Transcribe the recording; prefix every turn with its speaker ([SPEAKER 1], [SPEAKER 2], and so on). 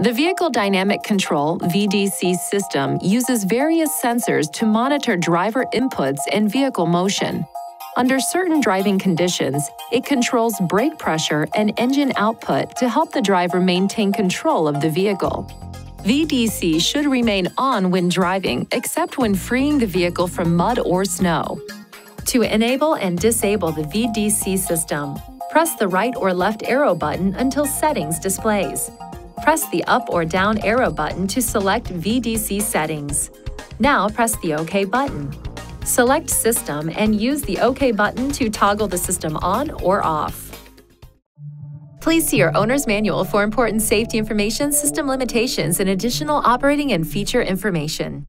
[SPEAKER 1] The Vehicle Dynamic Control VDC system uses various sensors to monitor driver inputs and vehicle motion. Under certain driving conditions, it controls brake pressure and engine output to help the driver maintain control of the vehicle. VDC should remain on when driving, except when freeing the vehicle from mud or snow. To enable and disable the VDC system, press the right or left arrow button until Settings displays. Press the up or down arrow button to select VDC settings. Now press the OK button. Select System and use the OK button to toggle the system on or off. Please see your owner's manual for important safety information, system limitations, and additional operating and feature information.